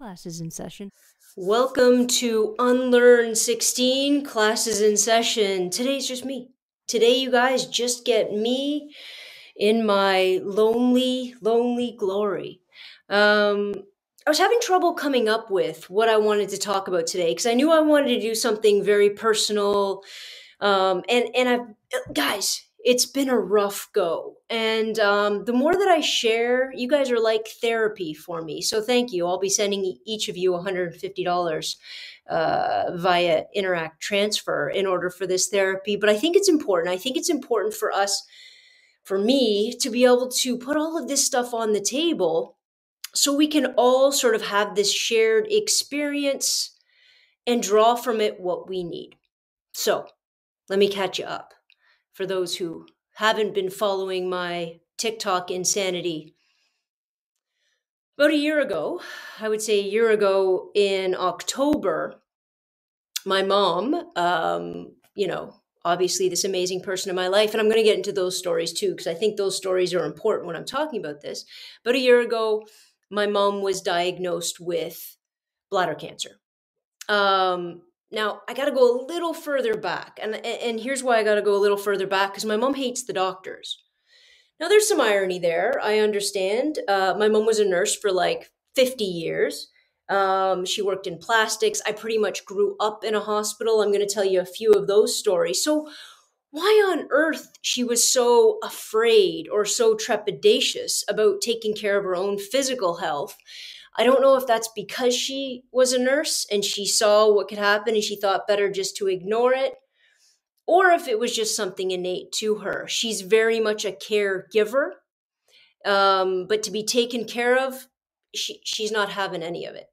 Classes in session. Welcome to Unlearn 16 classes in session. Today's just me. Today, you guys just get me in my lonely, lonely glory. Um, I was having trouble coming up with what I wanted to talk about today because I knew I wanted to do something very personal. Um, and and I, guys, it's been a rough go. And um, the more that I share, you guys are like therapy for me. So thank you. I'll be sending each of you $150 uh, via Interac transfer in order for this therapy. But I think it's important. I think it's important for us, for me, to be able to put all of this stuff on the table so we can all sort of have this shared experience and draw from it what we need. So let me catch you up for those who haven't been following my TikTok insanity. About a year ago, I would say a year ago in October, my mom, um, you know, obviously this amazing person in my life, and I'm going to get into those stories too, because I think those stories are important when I'm talking about this. But a year ago, my mom was diagnosed with bladder cancer. Um, now I got to go a little further back, and and here's why I got to go a little further back because my mom hates the doctors. Now there's some irony there. I understand. Uh, my mom was a nurse for like 50 years. Um, she worked in plastics. I pretty much grew up in a hospital. I'm going to tell you a few of those stories. So why on earth she was so afraid or so trepidatious about taking care of her own physical health I don't know if that's because she was a nurse and she saw what could happen and she thought better just to ignore it, or if it was just something innate to her. She's very much a caregiver, um, but to be taken care of, she, she's not having any of it.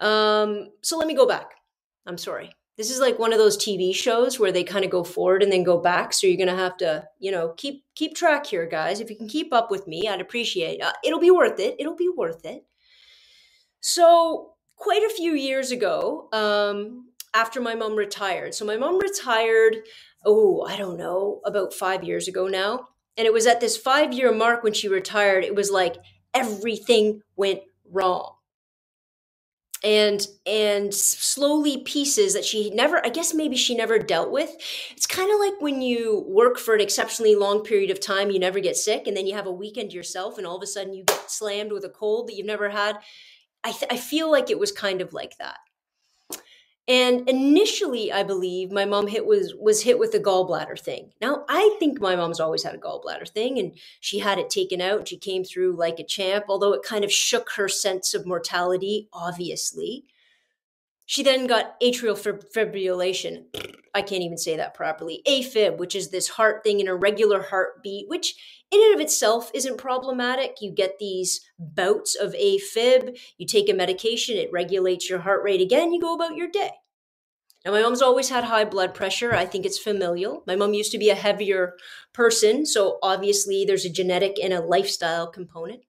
Um, so let me go back. I'm sorry. This is like one of those TV shows where they kind of go forward and then go back. So you're gonna have to, you know, keep keep track here, guys. If you can keep up with me, I'd appreciate. Uh, it'll be worth it. It'll be worth it. So, quite a few years ago, um, after my mom retired, so my mom retired, oh, I don't know, about five years ago now. And it was at this five year mark when she retired, it was like everything went wrong. And and slowly pieces that she never i guess maybe she never dealt with. It's kind of like when you work for an exceptionally long period of time you never get sick and then you have a weekend yourself and all of a sudden you get slammed with a cold that you've never had I, th- I feel like it was kind of like that. And initially, I believe my mom hit was was hit with the gallbladder thing. Now, I think my mom's always had a gallbladder thing, and she had it taken out. And she came through like a champ, although it kind of shook her sense of mortality. Obviously, she then got atrial fibrillation. I can't even say that properly. AFib, which is this heart thing, an irregular heartbeat, which in and of itself isn't problematic. You get these bouts of AFib, you take a medication, it regulates your heart rate again, you go about your day. Now, my mom's always had high blood pressure. I think it's familial. My mom used to be a heavier person, so obviously there's a genetic and a lifestyle component.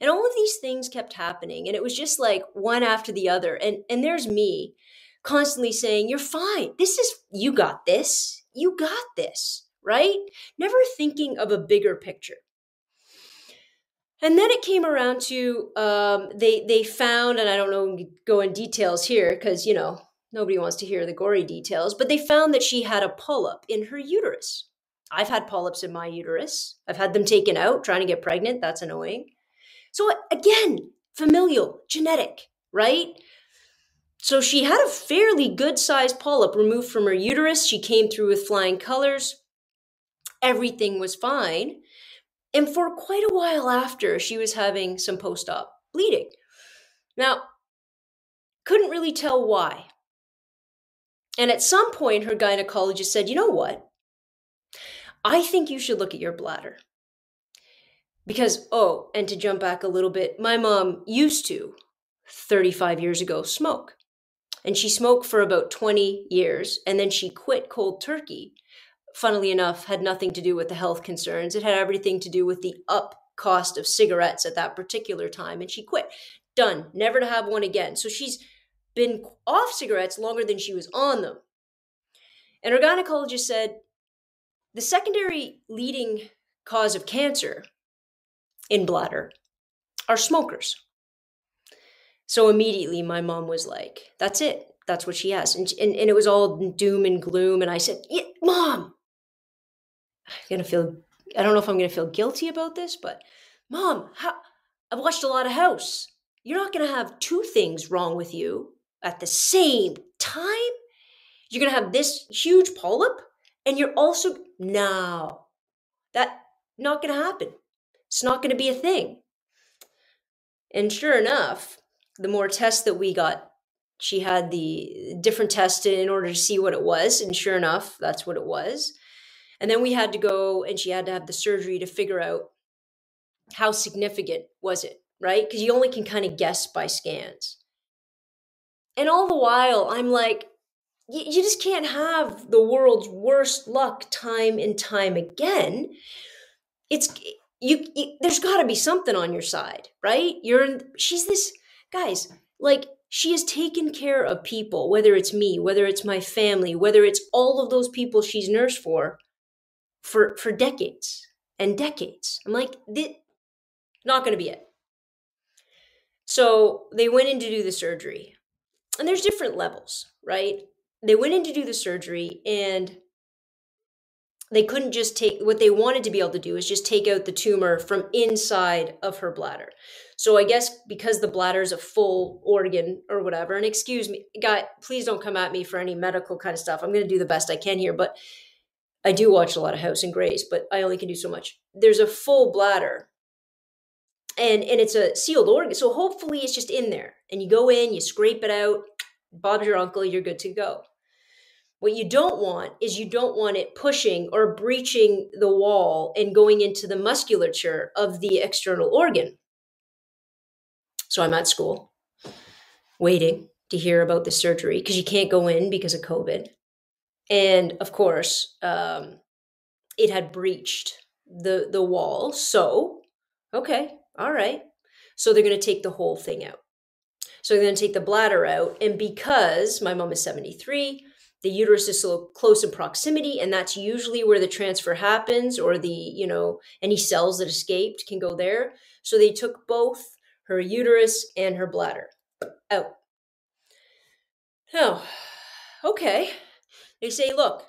And all of these things kept happening, and it was just like one after the other. And and there's me constantly saying, "You're fine. This is you got this. You got this." right? Never thinking of a bigger picture. And then it came around to um, they they found, and I don't know go in details here because you know nobody wants to hear the gory details, but they found that she had a polyp in her uterus. I've had polyps in my uterus. I've had them taken out trying to get pregnant. That's annoying. So again, familial, genetic, right? So she had a fairly good sized polyp removed from her uterus. She came through with flying colors everything was fine. And for quite a while after, she was having some post op bleeding. Now, couldn't really tell why. And at some point, her gynecologist said, You know what? I think you should look at your bladder. Because, oh, and to jump back a little bit, my mom used to, 35 years ago, smoke. And she smoked for about 20 years, and then she quit cold turkey funnily enough, had nothing to do with the health concerns. It had everything to do with the up cost of cigarettes at that particular time. And she quit. Done. Never to have one again. So she's been off cigarettes longer than she was on them. And her gynecologist said the secondary leading cause of cancer in bladder are smokers. So immediately my mom was like, that's it. That's what she has. And, and, and it was all doom and gloom. And I said, yeah, mom, I'm going to feel, I don't know if I'm going to feel guilty about this, but mom, how, I've watched a lot of House. You're not going to have two things wrong with you at the same time. You're going to have this huge polyp and you're also, no, that not going to happen. It's not going to be a thing. And sure enough, the more tests that we got, she had the different tests in order to see what it was. And sure enough, that's what it was. And then we had to go and she had to have the surgery to figure out how significant was it, right? Because you only can kind of guess by scans. And all the while, I'm like, you just can't have the world's worst luck time and time again. It's you, you there's got to be something on your side, right? You're in, she's this guys, like she has taken care of people, whether it's me, whether it's my family, whether it's all of those people she's nursed for for for decades and decades. I'm like, this, not going to be it. So they went in to do the surgery. And there's different levels, right? They went in to do the surgery and they couldn't just take what they wanted to be able to do is just take out the tumor from inside of her bladder. So I guess because the bladder is a full organ or whatever, and excuse me, guy, please don't come at me for any medical kind of stuff. I'm going to do the best I can here, but I do watch a lot of House and Grey's, but I only can do so much. There's a full bladder, and and it's a sealed organ, so hopefully it's just in there. And you go in, you scrape it out. Bob's your uncle, you're good to go. What you don't want is you don't want it pushing or breaching the wall and going into the musculature of the external organ. So I'm at school waiting to hear about the surgery because you can't go in because of COVID. And of course, um, it had breached the the wall. So, okay, all right. So they're going to take the whole thing out. So they're going to take the bladder out, and because my mom is seventy three, the uterus is so close in proximity, and that's usually where the transfer happens, or the you know any cells that escaped can go there. So they took both her uterus and her bladder out. Oh, okay. They say, look,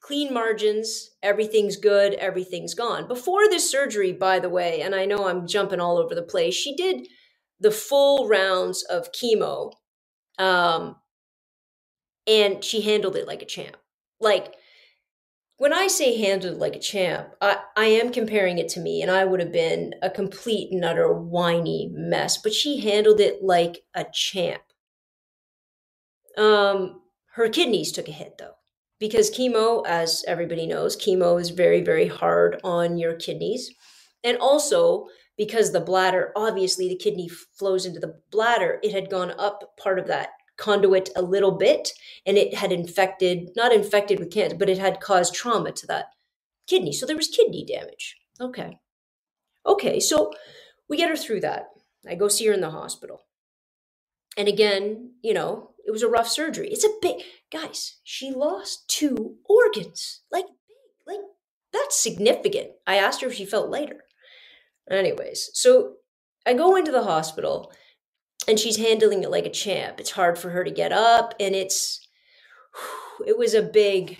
clean margins, everything's good, everything's gone. Before this surgery, by the way, and I know I'm jumping all over the place, she did the full rounds of chemo. Um, and she handled it like a champ. Like, when I say handled like a champ, I, I am comparing it to me, and I would have been a complete and utter whiny mess, but she handled it like a champ. Um, her kidneys took a hit though, because chemo, as everybody knows, chemo is very, very hard on your kidneys. And also, because the bladder, obviously, the kidney flows into the bladder, it had gone up part of that conduit a little bit and it had infected, not infected with cancer, but it had caused trauma to that kidney. So there was kidney damage. Okay. Okay. So we get her through that. I go see her in the hospital. And again, you know, it was a rough surgery. It's a big, guys, she lost two organs. Like, like, that's significant. I asked her if she felt lighter. Anyways, so I go into the hospital and she's handling it like a champ. It's hard for her to get up, and it's it was a big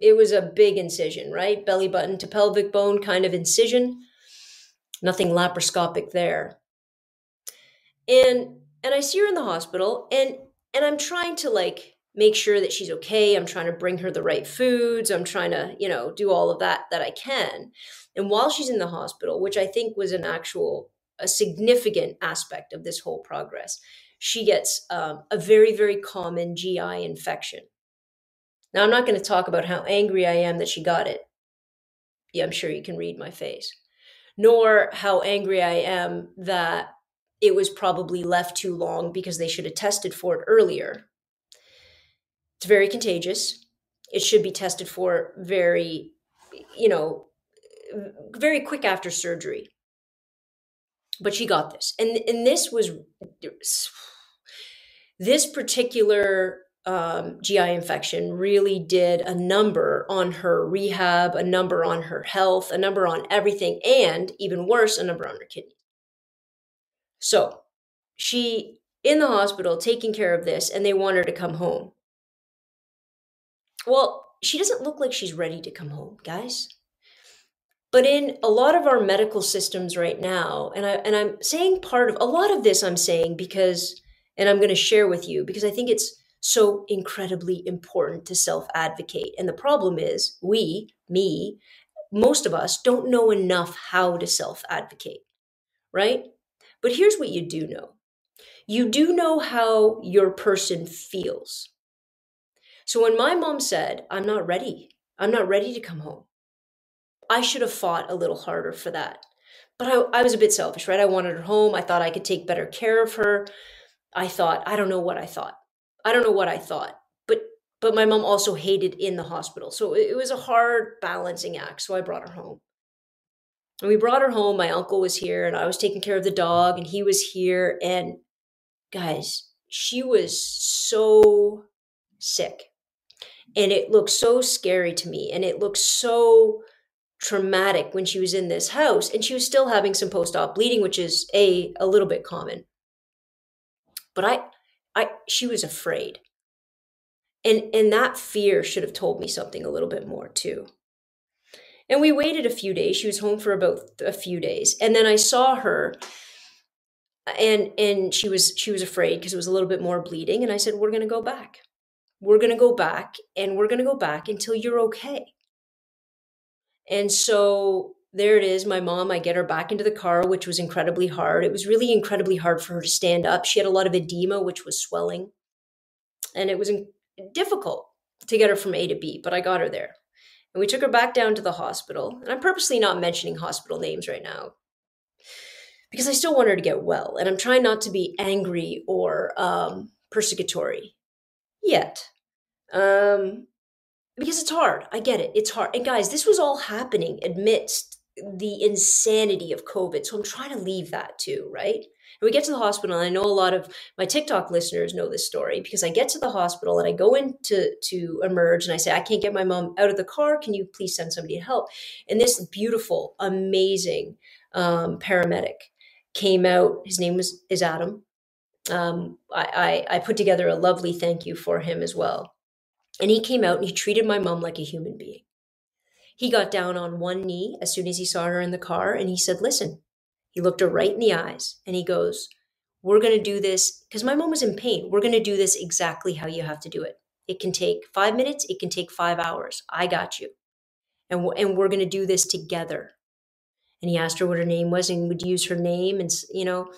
it was a big incision, right? Belly button to pelvic bone kind of incision. Nothing laparoscopic there. And and I see her in the hospital and and I'm trying to like make sure that she's okay. I'm trying to bring her the right foods. I'm trying to, you know, do all of that that I can. And while she's in the hospital, which I think was an actual a significant aspect of this whole progress. She gets um, a very, very common GI infection. Now, I'm not going to talk about how angry I am that she got it. Yeah, I'm sure you can read my face. Nor how angry I am that it was probably left too long because they should have tested for it earlier. It's very contagious. It should be tested for very, you know, very quick after surgery but she got this and and this was this particular um, GI infection really did a number on her rehab, a number on her health, a number on everything, and even worse, a number on her kidney. So she in the hospital taking care of this, and they want her to come home. Well, she doesn't look like she's ready to come home, guys. But in a lot of our medical systems right now, and I and I'm saying part of a lot of this I'm saying because and I'm going to share with you because I think it's so incredibly important to self-advocate. And the problem is we, me, most of us don't know enough how to self-advocate, right? But here's what you do know. You do know how your person feels. So when my mom said, I'm not ready, I'm not ready to come home, I should have fought a little harder for that. But I, I was a bit selfish, right? I wanted her home. I thought I could take better care of her. I thought, I don't know what I thought. I don't know what I thought. But but my mom also hated in the hospital. So it, it was a hard balancing act. So I brought her home. And we brought her home. My uncle was here and I was taking care of the dog and he was here. And guys, she was so sick. And it looked so scary to me. And it looked so traumatic when she was in this house and she was still having some post-op bleeding which is a a little bit common. But i i she was afraid. And and that fear should have told me something a little bit more too. And we waited a few days. She was home for about a few days. And then i saw her and and she was she was afraid because it was a little bit more bleeding and i said we're going to go back. We're going to go back and we're going to go back until you're okay and so there it is. My mom, I get her back into the car, which was incredibly hard. It was really incredibly hard for her to stand up. She had a lot of edema, which was swelling. And it was difficult to get her from A to B, but I got her there. And we took her back down to the hospital. And I'm purposely not mentioning hospital names right now because I still want her to get well. And I'm trying not to be angry or um, persecutory yet. Um, because it's hard. I get it. It's hard. And guys, this was all happening amidst the insanity of COVID. So I'm trying to leave that too, right? And we get to the hospital, and I know a lot of my TikTok listeners know this story because I get to the hospital and I go in to, to emerge and I say, I can't get my mom out of the car. Can you please send somebody to help? And this beautiful, amazing um, paramedic came out. His name was is Adam. Um, I, I, I put together a lovely thank you for him as well. And he came out and he treated my mom like a human being. He got down on one knee as soon as he saw her in the car and he said, Listen, he looked her right in the eyes and he goes, We're going to do this because my mom was in pain. We're going to do this exactly how you have to do it. It can take five minutes, it can take five hours. I got you. And, and we're going to do this together. And he asked her what her name was and would use her name and, you know,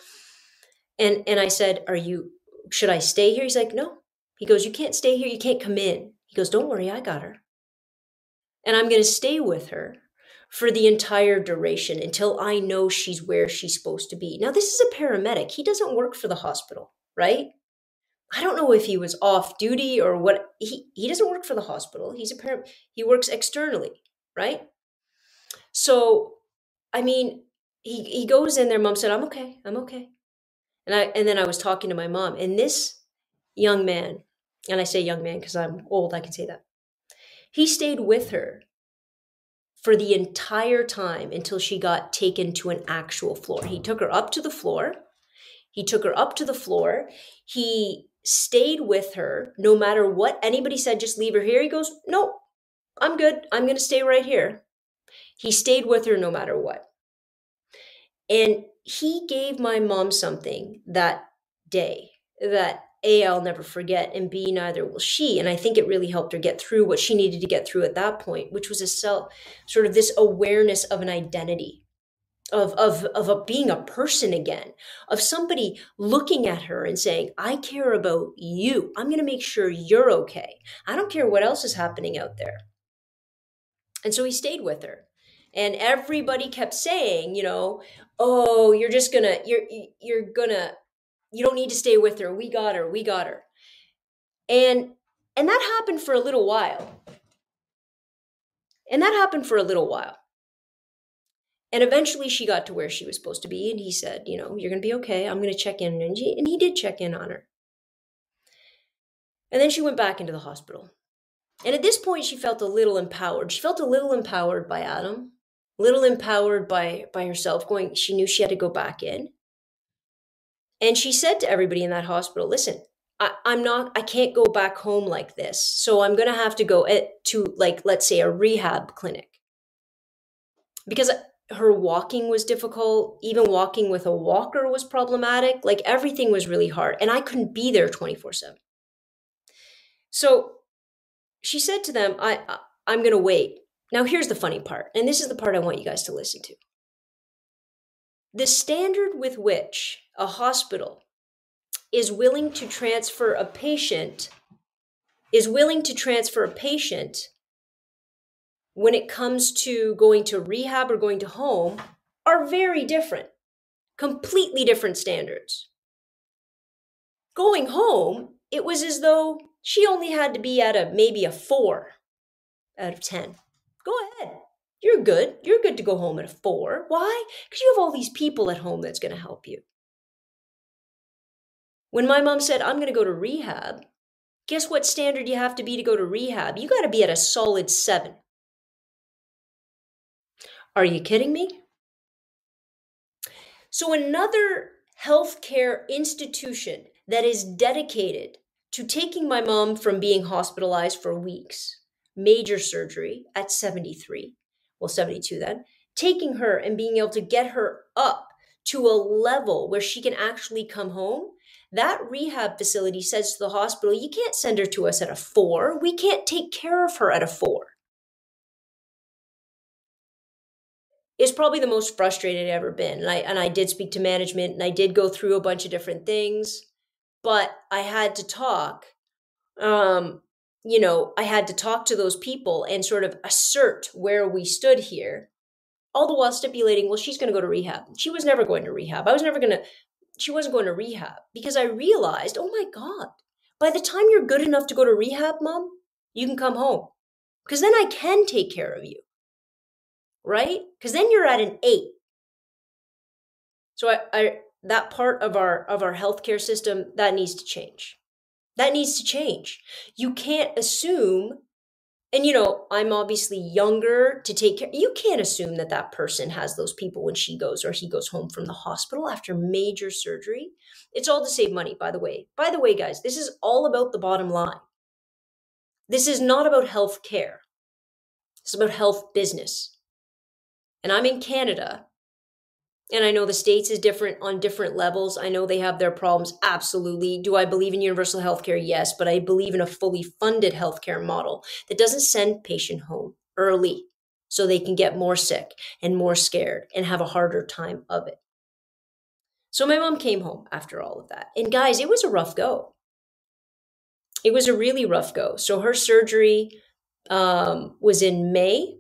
and, and I said, Are you, should I stay here? He's like, No, he goes, You can't stay here. You can't come in. He goes, Don't worry, I got her. And I'm going to stay with her for the entire duration until I know she's where she's supposed to be. Now, this is a paramedic. He doesn't work for the hospital, right? I don't know if he was off duty or what. He, he doesn't work for the hospital. He's a param- he works externally, right? So, I mean, he, he goes in there. Mom said, I'm okay. I'm okay. And I, and then I was talking to my mom and this young man and I say young man because I'm old, I can say that. He stayed with her for the entire time until she got taken to an actual floor. He took her up to the floor. He took her up to the floor. He stayed with her no matter what anybody said, just leave her here. He goes, Nope, I'm good. I'm going to stay right here. He stayed with her no matter what. And he gave my mom something that day that a, I'll never forget, and B, neither will she. And I think it really helped her get through what she needed to get through at that point, which was a self, sort of this awareness of an identity, of of of a, being a person again, of somebody looking at her and saying, "I care about you. I'm going to make sure you're okay. I don't care what else is happening out there." And so he stayed with her, and everybody kept saying, you know, "Oh, you're just gonna, you're you're gonna." You don't need to stay with her. We got her. We got her. And and that happened for a little while. And that happened for a little while. And eventually she got to where she was supposed to be. And he said, You know, you're going to be okay. I'm going to check in. And, and he did check in on her. And then she went back into the hospital. And at this point, she felt a little empowered. She felt a little empowered by Adam, a little empowered by, by herself, going, she knew she had to go back in. And she said to everybody in that hospital, listen, I, am not, I can't go back home like this. So I'm going to have to go to, like, let's say a rehab clinic. Because her walking was difficult. Even walking with a walker was problematic. Like everything was really hard. And I couldn't be there 24 7. So she said to them, I, I I'm going to wait. Now, here's the funny part. And this is the part I want you guys to listen to. The standard with which a hospital is willing to transfer a patient is willing to transfer a patient when it comes to going to rehab or going to home are very different completely different standards. Going home it was as though she only had to be at a maybe a 4 out of 10 go ahead you're good you're good to go home at a 4 why because you have all these people at home that's going to help you when my mom said, I'm going to go to rehab, guess what standard you have to be to go to rehab? You got to be at a solid seven. Are you kidding me? So, another healthcare institution that is dedicated to taking my mom from being hospitalized for weeks, major surgery at 73, well, 72 then, taking her and being able to get her up to a level where she can actually come home that rehab facility says to the hospital, you can't send her to us at a four. We can't take care of her at a four. It's probably the most frustrated I've ever been. And I, and I did speak to management and I did go through a bunch of different things, but I had to talk. Um, you know, I had to talk to those people and sort of assert where we stood here all the while stipulating, well, she's going to go to rehab. She was never going to rehab. I was never going to she wasn't going to rehab because I realized, oh my God, by the time you're good enough to go to rehab, mom, you can come home. Because then I can take care of you. Right? Because then you're at an eight. So I, I that part of our of our healthcare system that needs to change. That needs to change. You can't assume and you know i'm obviously younger to take care you can't assume that that person has those people when she goes or he goes home from the hospital after major surgery. It's all to save money by the way. By the way guys this is all about the bottom line. This is not about health care. It's about health business. And i'm in canada and I know the States is different on different levels. I know they have their problems. Absolutely. Do I believe in universal healthcare? Yes, but I believe in a fully funded healthcare model that doesn't send patient home early so they can get more sick and more scared and have a harder time of it. So my mom came home after all of that. And guys, it was a rough go. It was a really rough go. So her surgery um, was in May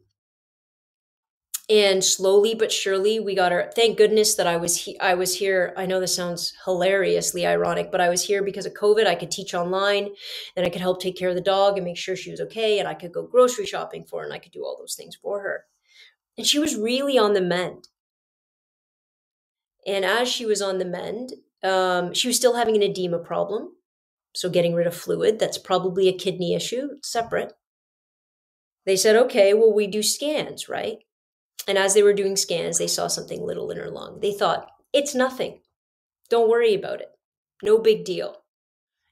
and slowly but surely we got our thank goodness that i was he, i was here. I know this sounds hilariously ironic but i was here because of covid. I could teach online and i could help take care of the dog and make sure she was okay. And i could go grocery shopping for her and i could do all those things for her. And she was really on the mend. And as she was on the mend um, she was still having an edema problem. So getting rid of fluid that's probably a kidney issue separate. They said okay well we do scans right and as they were doing scans, they saw something little in her lung. They thought, it's nothing. Don't worry about it. No big deal.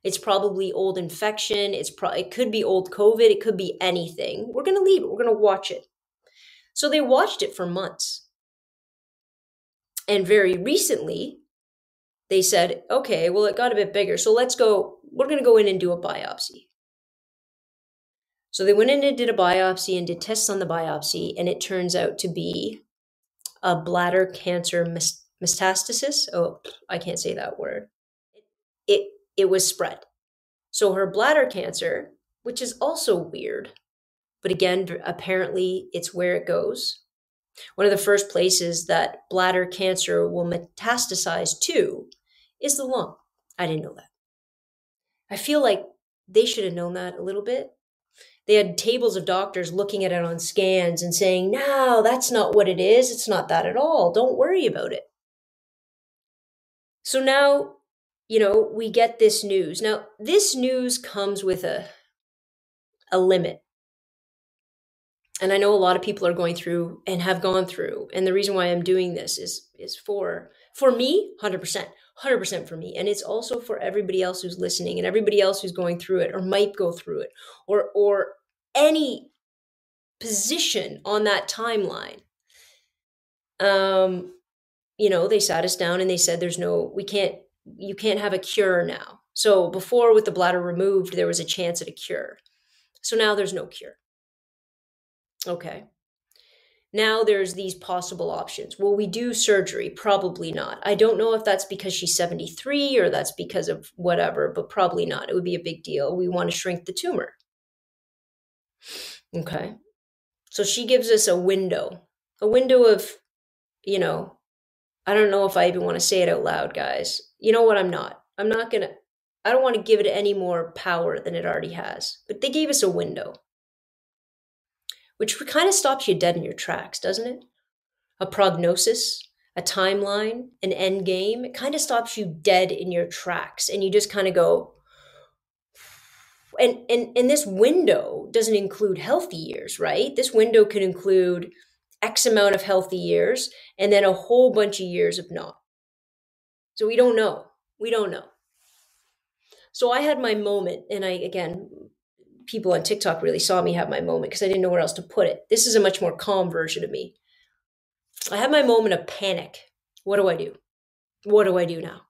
It's probably old infection. It's pro- it could be old COVID. It could be anything. We're going to leave it. We're going to watch it. So they watched it for months. And very recently, they said, okay, well, it got a bit bigger. So let's go. We're going to go in and do a biopsy. So they went in and did a biopsy and did tests on the biopsy, and it turns out to be a bladder cancer metastasis. Oh, I can't say that word. It it was spread. So her bladder cancer, which is also weird, but again, apparently it's where it goes. One of the first places that bladder cancer will metastasize to is the lung. I didn't know that. I feel like they should have known that a little bit they had tables of doctors looking at it on scans and saying, no, that's not what it is. It's not that at all. Don't worry about it. So now, you know, we get this news. Now, this news comes with a, a limit. and I know a lot of people are going through and have gone through. And the reason why I'm doing this is is for for me, 100%. 100% for me and it's also for everybody else who's listening and everybody else who's going through it or might go through it or or any position on that timeline um you know they sat us down and they said there's no we can't you can't have a cure now so before with the bladder removed there was a chance at a cure so now there's no cure okay now there's these possible options. Will we do surgery? Probably not. I don't know if that's because she's 73 or that's because of whatever, but probably not. It would be a big deal. We want to shrink the tumor. Okay. So she gives us a window, a window of, you know, I don't know if I even want to say it out loud, guys. You know what? I'm not. I'm not going to, I don't want to give it any more power than it already has. But they gave us a window which kind of stops you dead in your tracks, doesn't it? A prognosis, a timeline, an end game, it kind of stops you dead in your tracks and you just kind of go and and and this window doesn't include healthy years, right? This window can include X amount of healthy years and then a whole bunch of years of not. So we don't know. We don't know. So I had my moment, and I again people on TikTok really saw me have my moment because I didn't know where else to put it. This is a much more calm version of me. I had my moment of panic. What do I do? What do I do now?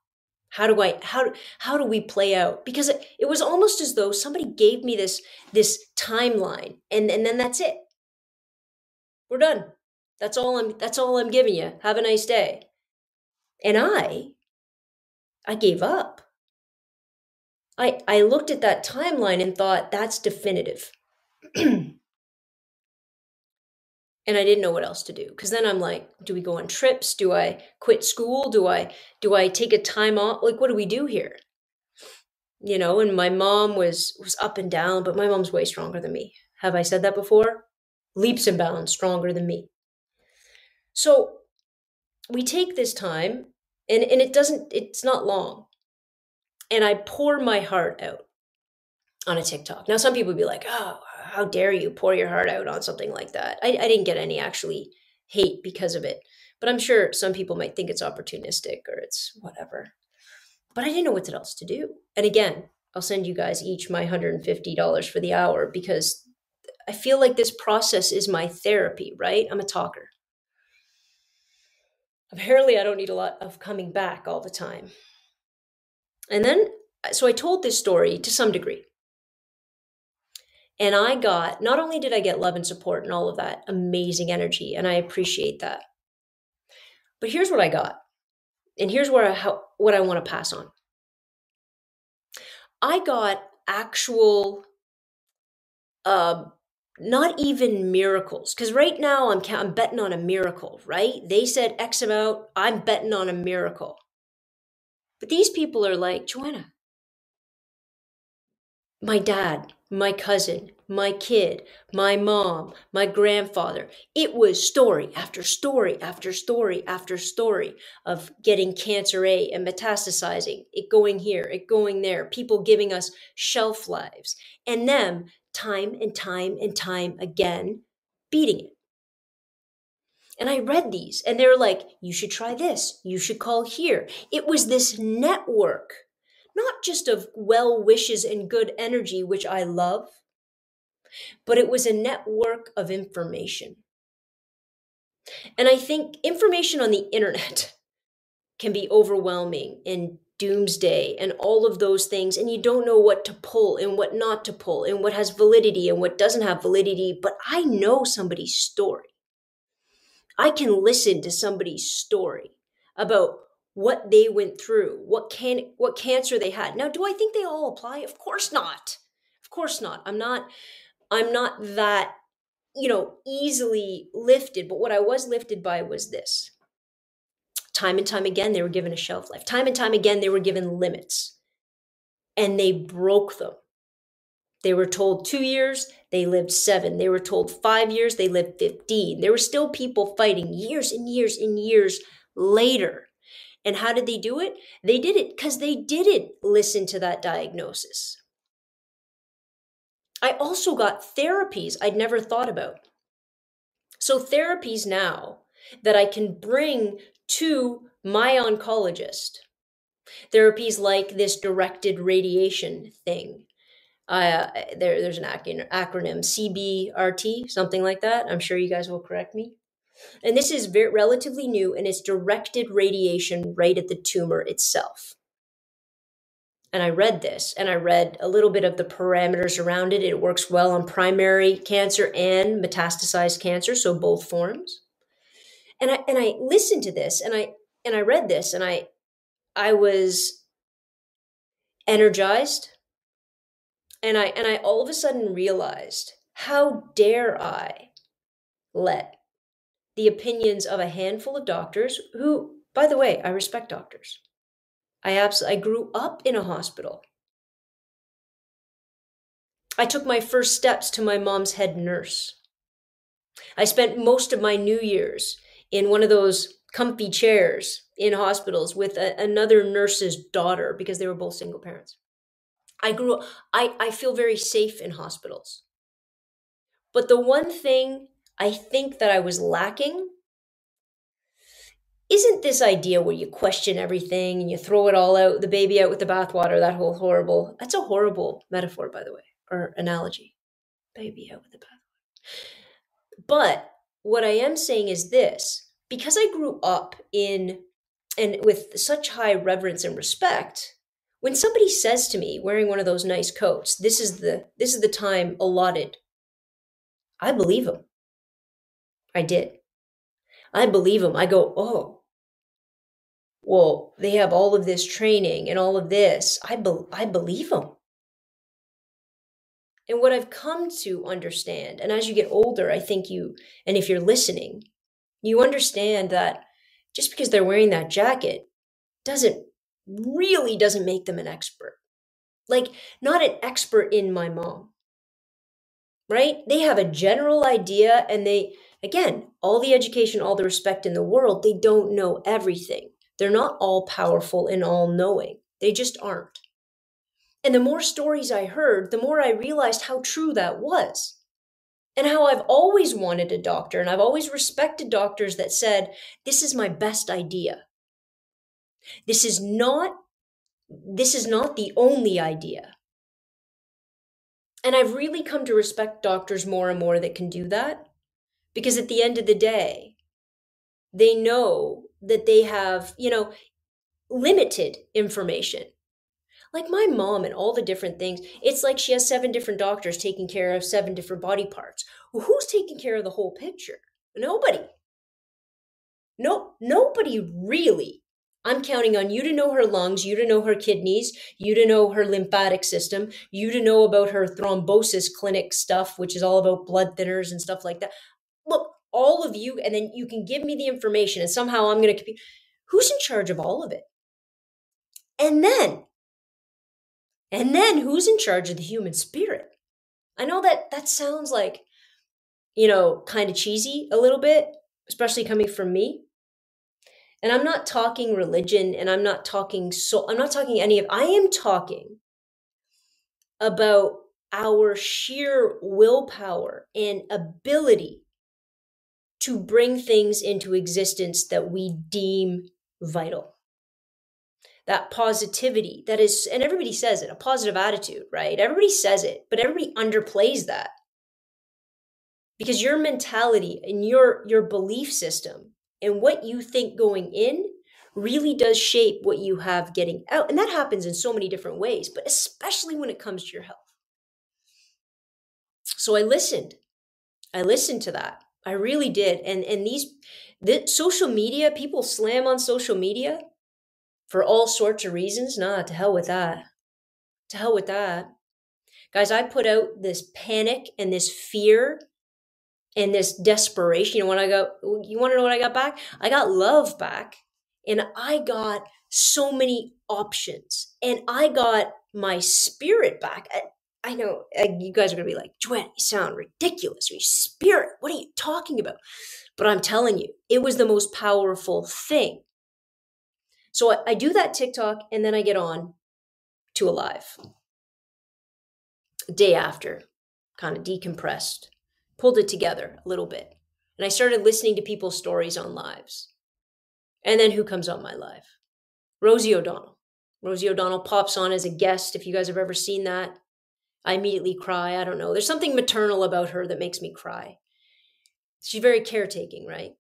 How do I how how do we play out? Because it, it was almost as though somebody gave me this this timeline and and then that's it. We're done. That's all I'm that's all I'm giving you. Have a nice day. And I I gave up. I, I looked at that timeline and thought, that's definitive. and I didn't know what else to do. Because then I'm like, do we go on trips? Do I quit school? Do I do I take a time off? Like, what do we do here? You know, and my mom was was up and down, but my mom's way stronger than me. Have I said that before? Leaps and bounds stronger than me. So we take this time and, and it doesn't it's not long and I pour my heart out on a TikTok. Now, some people would be like, oh, how dare you pour your heart out on something like that? I, I didn't get any actually hate because of it, but I'm sure some people might think it's opportunistic or it's whatever. But I didn't know what else to do. And again, I'll send you guys each my $150 for the hour because I feel like this process is my therapy, right? I'm a talker. Apparently, I don't need a lot of coming back all the time. And then, so I told this story to some degree. And I got, not only did I get love and support and all of that amazing energy, and I appreciate that, but here's what I got. And here's where I, how, what I want to pass on. I got actual, uh, not even miracles. Because right now I'm, I'm betting on a miracle, right? They said X amount, I'm betting on a miracle. But these people are like, Joanna, my dad, my cousin, my kid, my mom, my grandfather. It was story after story after story after story of getting cancer A and metastasizing, it going here, it going there, people giving us shelf lives, and them time and time and time again beating it. And I read these and they were like, you should try this. You should call here. It was this network, not just of well wishes and good energy, which I love, but it was a network of information. And I think information on the internet can be overwhelming and doomsday and all of those things and you don't know what to pull and what not to pull and what has validity and what doesn't have validity but i know somebody's story I can listen to somebody's story about what they went through, what can what cancer they had. Now, do I think they all apply? Of course not. Of course not. I'm not I'm not that, you know, easily lifted, but what I was lifted by was this. Time and time again they were given a shelf life. Time and time again they were given limits. And they broke them. They were told 2 years, they lived seven. They were told five years, they lived 15. There were still people fighting years and years and years later. And how did they do it? They did it because they didn't listen to that diagnosis. I also got therapies I'd never thought about. So, therapies now that I can bring to my oncologist, therapies like this directed radiation thing. Uh, there, there's an acronym CBRT, something like that. I'm sure you guys will correct me. And this is very, relatively new and it's directed radiation right at the tumor itself. And I read this and I read a little bit of the parameters around it. It works well on primary cancer and metastasized cancer, so both forms. And I and I listened to this and I and I read this and I I was energized and I and I all of a sudden realized how dare I let the opinions of a handful of doctors who by the way, I respect doctors. I absolutely I grew up in a hospital. I took my first steps to my mom's head nurse. I spent most of my New Year's in one of those comfy chairs in hospitals with a, another nurse's daughter because they were both single parents. I grew up, I, I feel very safe in hospitals. But the one thing I think that I was lacking isn't this idea where you question everything and you throw it all out, the baby out with the bathwater, that whole horrible, that's a horrible metaphor, by the way, or analogy. Baby out with the bathwater. But what I am saying is this because I grew up in and with such high reverence and respect, when somebody says to me wearing one of those nice coats, this is the this is the time allotted, I believe them. I did. I believe them. I go, oh, well, they have all of this training and all of this. I, be- I believe them. And what I've come to understand, and as you get older, I think you, and if you're listening, you understand that just because they're wearing that jacket doesn't really doesn't make them an expert. Like, not an expert in my mom, right? They have a general idea, and they, again, all the education, all the respect in the world, they don't know everything. They're not all powerful and all knowing. They just aren't. And the more stories I heard, the more I realized how true that was. And how I've always wanted a doctor, and I've always respected doctors that said, This is my best idea. This is not this is not the only idea. And I've really come to respect doctors more and more that can do that because at the end of the day, they know that they have, you know, limited information. Like my mom and all the different things, it's like she has seven different doctors taking care of seven different body parts. Well, who's taking care of the whole picture? Nobody. No, nobody really. I'm counting on you to know her lungs, you to know her kidneys, you to know her lymphatic system, you to know about her thrombosis clinic stuff, which is all about blood thinners and stuff like that. Look, all of you, and then you can give me the information, and somehow I'm going to compute. Who's in charge of all of it? And then, and then who's in charge of the human spirit? I know that that sounds like, you know, kind of cheesy a little bit, especially coming from me. And I'm not talking religion and I'm not talking so I'm not talking any of I am talking about our sheer willpower and ability to bring things into existence that we deem vital. That positivity, that is, and everybody says it, a positive attitude, right? Everybody says it, but everybody underplays that. Because your mentality and your your belief system and what you think going in really does shape what you have getting out. And that happens in so many different ways, but especially when it comes to your health. So I listened. I listened to that. I really did. And and these the social media, people slam on social media for all sorts of reasons. Nah, to hell with that. To hell with that. Guys, I put out this panic and this fear and this desperation. You know, when I got you want to know what I got back? I got love back. And I got so many options. And I got my spirit back. I know uh, you guys are going to be like, Joanne, you sound ridiculous. Your spirit, what are you talking about? But I'm telling you, it was the most powerful thing. So I, I do that TikTok and then I get on to a live. Day after, kind of decompressed, pulled it together a little bit. And I started listening to people's stories on lives. And then who comes on my live? Rosie O'Donnell. Rosie O'Donnell pops on as a guest. If you guys have ever seen that, I immediately cry. I don't know. There's something maternal about her that makes me cry. She's very caretaking, right?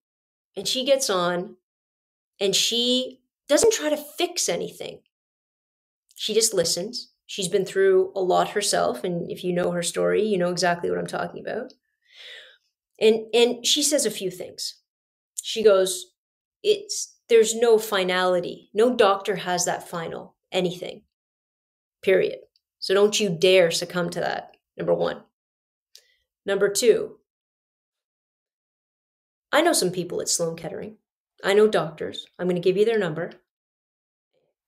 And she gets on and she doesn't try to fix anything. She just listens. She's been through a lot herself. And if you know her story, you know exactly what I'm talking about. And, and she says a few things. She goes, It's there's no finality. No doctor has that final anything. Period. So don't you dare succumb to that. Number one. Number two, I know some people at Sloan Kettering. I know doctors. I'm going to give you their number.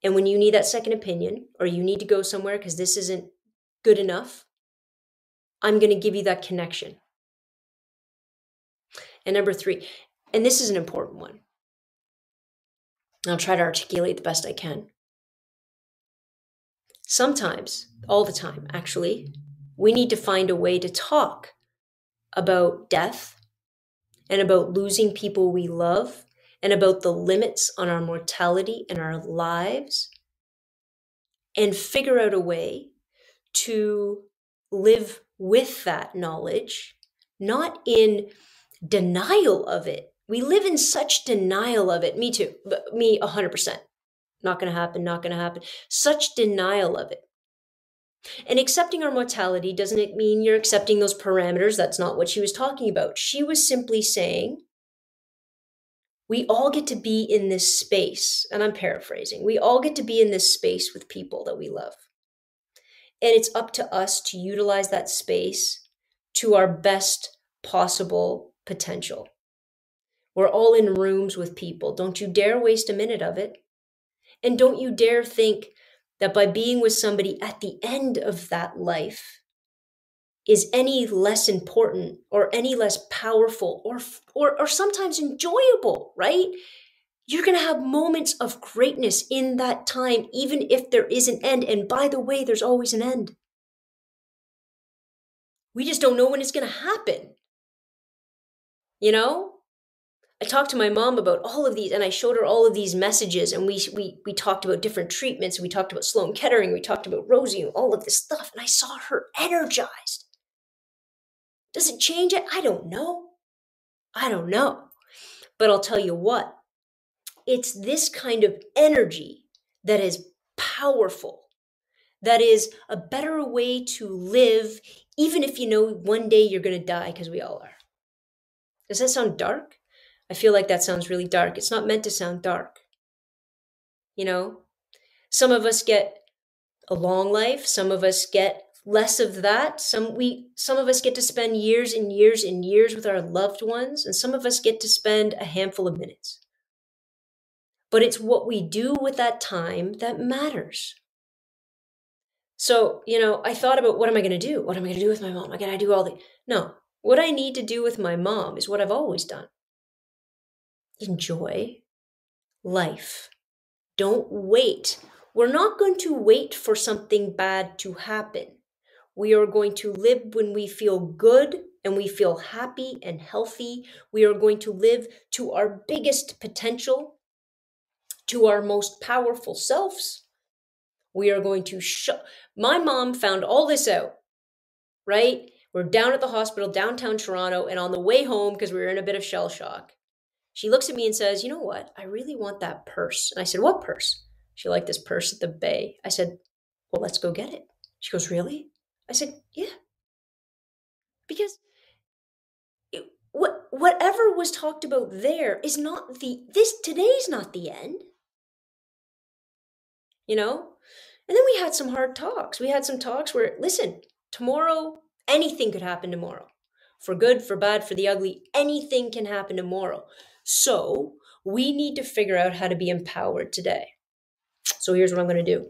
And when you need that second opinion or you need to go somewhere because this isn't good enough, I'm going to give you that connection. And number three, and this is an important one. I'll try to articulate the best I can. Sometimes, all the time, actually, we need to find a way to talk about death and about losing people we love and about the limits on our mortality and our lives and figure out a way to live with that knowledge, not in denial of it. We live in such denial of it. Me too. Me 100%. Not going to happen, not going to happen. Such denial of it. And accepting our mortality doesn't mean you're accepting those parameters. That's not what she was talking about. She was simply saying, we all get to be in this space, and I'm paraphrasing, we all get to be in this space with people that we love. And it's up to us to utilize that space to our best possible potential. We're all in rooms with people. Don't you dare waste a minute of it. And don't you dare think that by being with somebody at the end of that life is any less important or any less powerful or or or sometimes enjoyable, right? You're going to have moments of greatness in that time even if there is an end and by the way there's always an end. We just don't know when it's going to happen. You know? I talked to my mom about all of these and I showed her all of these messages and we we we talked about different treatments, we talked about Sloan Kettering, we talked about Rosie, and all of this stuff and I saw her energized. Does it change it? I don't know. I don't know. But I'll tell you what. It's this kind of energy that is powerful. That is a better way to live even if you know one day you're going to die because we all are. Does that sound dark? I feel like that sounds really dark. It's not meant to sound dark. You know, some of us get a long life, some of us get less of that. Some we some of us get to spend years and years and years with our loved ones, and some of us get to spend a handful of minutes. But it's what we do with that time that matters. So, you know, I thought about what am I going to do? What am I going to do with my mom? I got to do all the No, what I need to do with my mom is what I've always done enjoy life. Don't wait. We're not going to wait for something bad to happen. We are going to live when we feel good and we feel happy and healthy. We are going to live to our biggest potential, to our most powerful selves. We are going to show. My mom found all this out, right? We're down at the hospital downtown Toronto, and on the way home, because we were in a bit of shell shock, she looks at me and says, You know what? I really want that purse. And I said, What purse? She liked this purse at the bay. I said, Well, let's go get it. She goes, Really? I said, Yeah. Because it, what whatever was talked about there is not the this today's not the end. You know? And then we had some hard talks. We had some talks where, listen, tomorrow, anything could happen tomorrow. For good, for bad, for the ugly, anything can happen tomorrow. So we need to figure out how to be empowered today. So here's what I'm going to do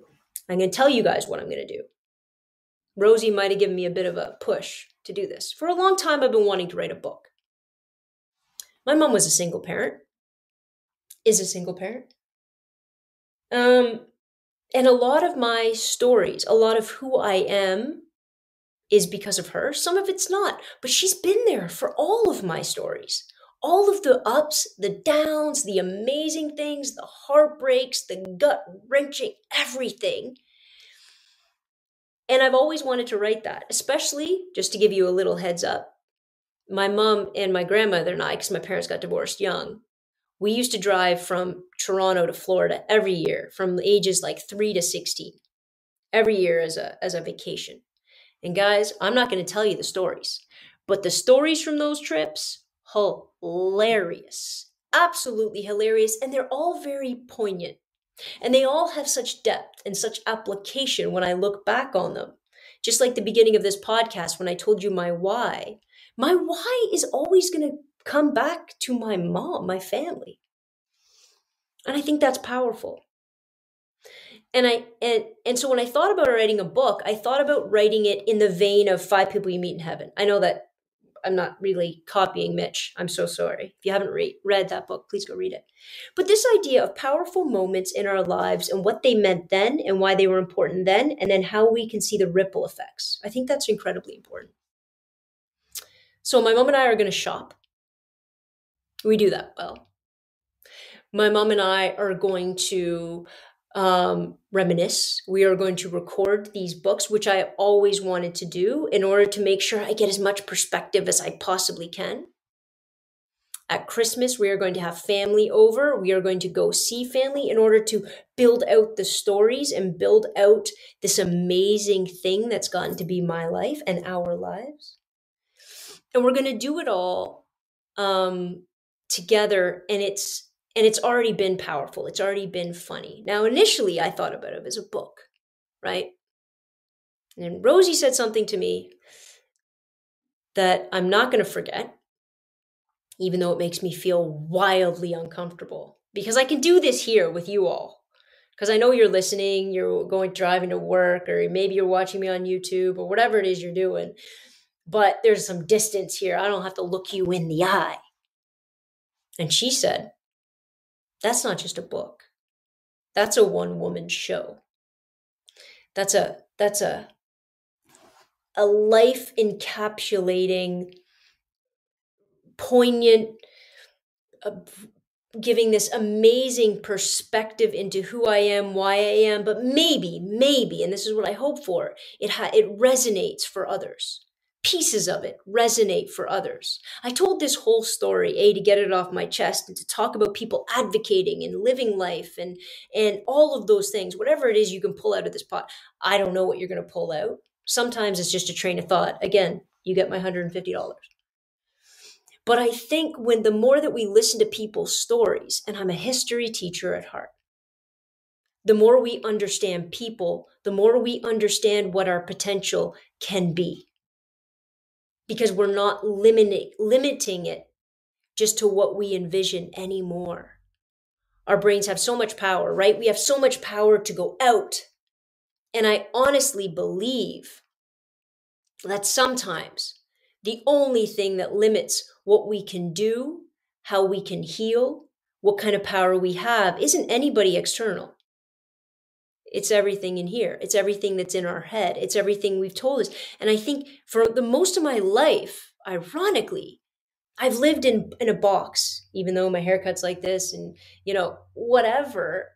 I'm going to tell you guys what I'm going to do. Rosie might have given me a bit of a push to do this. For a long time, I've been wanting to write a book. My mom was a single parent, is a single parent. Um, and a lot of my stories, a lot of who I am, is because of her. Some of it's not, but she's been there for all of my stories all of the ups, the downs, the amazing things, the heartbreaks, the gut wrenching, everything. And I've always wanted to write that, especially just to give you a little heads up. My mom and my grandmother and I, because my parents got divorced young, we used to drive from Toronto to Florida every year from ages like three to 16, every year as a, as a vacation. And guys, I'm not going to tell you the stories, but the stories from those trips, hilarious. Absolutely hilarious. And they're all very poignant. And they all have such depth and such application when I look back on them. Just like the beginning of this podcast when I told you my why. My why is always going to come back to my mom, my family. And I think that's powerful. And I and and so when I thought about writing a book, I thought about writing it in the vein of Five People You Meet in Heaven. I know that I'm not really copying Mitch. I'm so sorry. If you haven't re- read that book, please go read it. But this idea of powerful moments in our lives and what they meant then and why they were important then, and then how we can see the ripple effects, I think that's incredibly important. So, my mom and I are going to shop. We do that well. My mom and I are going to um, reminisce. We are going to record these books, which I always wanted to do in order to make sure I get as much perspective as I possibly can. At Christmas, we are going to have family over. We are going to go see family in order to build out the stories and build out this amazing thing that's gotten to be my life and our lives. And we're going to do it all um, together. And it's and it's already been powerful. It's already been funny. Now, initially, I thought about it as a book, right? And Rosie said something to me that I'm not going to forget, even though it makes me feel wildly uncomfortable, because I can do this here with you all. Because I know you're listening, you're going driving to work, or maybe you're watching me on YouTube, or whatever it is you're doing. But there's some distance here. I don't have to look you in the eye. And she said, that's not just a book. That's a one woman show. That's a that's a a life encapsulating poignant uh, giving this amazing perspective into who I am, why I am, but maybe, maybe, and this is what I hope for, it ha- it resonates for others pieces of it resonate for others. I told this whole story, A, to get it off my chest and to talk about people advocating and living life and and all of those things, whatever it is you can pull out of this pot. I don't know what you're gonna pull out. Sometimes it's just a train of thought. Again, you get my $150. But I think when the more that we listen to people's stories, and I'm a history teacher at heart, the more we understand people, the more we understand what our potential can be because we're not limiting limiting it just to what we envision anymore. Our brains have so much power, right? We have so much power to go out. And I honestly believe that sometimes the only thing that limits what we can do, how we can heal, what kind of power we have isn't anybody external. It's everything in here. It's everything that's in our head. It's everything we've told us. And I think for the most of my life, ironically, I've lived in in a box, even though my haircut's like this and you know, whatever.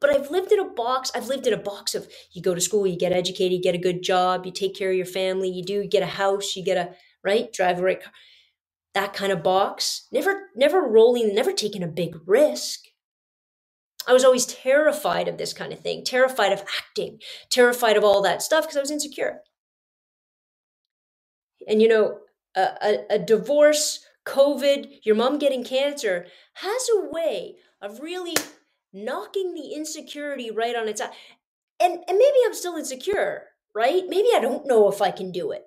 But I've lived in a box. I've lived in a box of you go to school, you get educated, you get a good job, you take care of your family, you do, you get a house, you get a right, drive the right car. That kind of box. Never never rolling, never taking a big risk. I was always terrified of this kind of thing, terrified of acting, terrified of all that stuff because I was insecure. And you know, a, a, a, divorce, COVID, your mom getting cancer has a way of really knocking the insecurity right on its eye. And, and maybe I'm still insecure, right? Maybe I don't know if I can do it,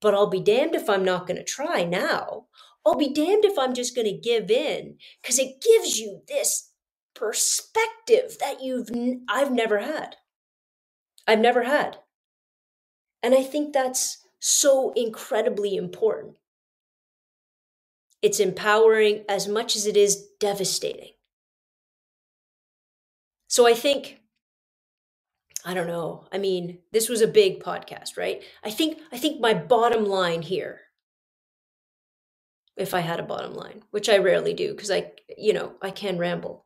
but I'll be damned if I'm not going to try now. I'll be damned if I'm just going to give in because it gives you this perspective that you've I've never had. I've never had. And I think that's so incredibly important. It's empowering as much as it is devastating. So I think I don't know. I mean, this was a big podcast, right? I think I think my bottom line here if I had a bottom line, which I rarely do because I, you know, I can ramble.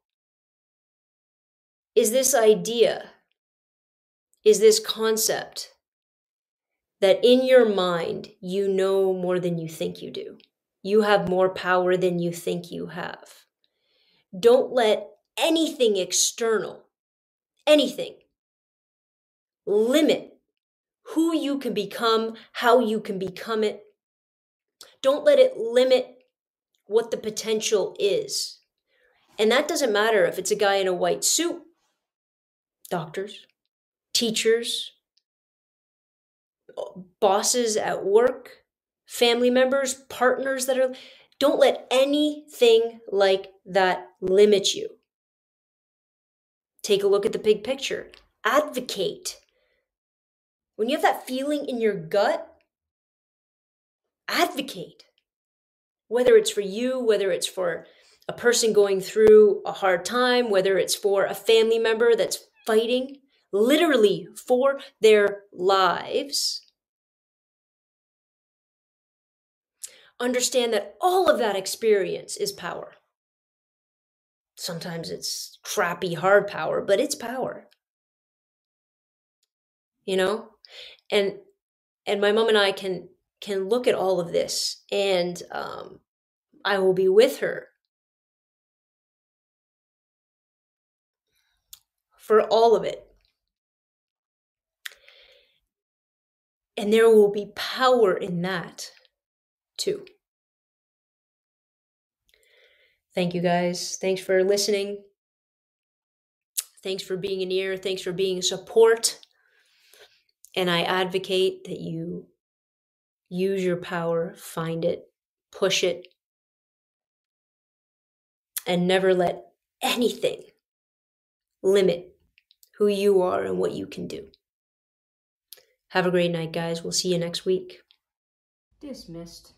Is this idea, is this concept that in your mind you know more than you think you do? You have more power than you think you have. Don't let anything external, anything, limit who you can become, how you can become it. Don't let it limit what the potential is. And that doesn't matter if it's a guy in a white suit, doctors, teachers, uh, bosses at work, family members, partners that are. Don't let anything like that limit you. Take a look at the big picture. Advocate. When you have that feeling in your gut, advocate. Whether it's for you, whether it's for a person going through a hard time, whether it's for a family member that's fighting literally for their lives, understand that all of that experience is power. Sometimes it's crappy, hard power, but it's power. You know? And and my mom and I can can look at all of this and um, I will be with her for all of it. And there will be power in that too. Thank you guys. Thanks for listening. Thanks for being an ear. Thanks for being support. And I advocate that you use your power, find it, push it, and never let anything limit who you are and what you can do. Have a great night, guys. We'll see you next week. Dismissed.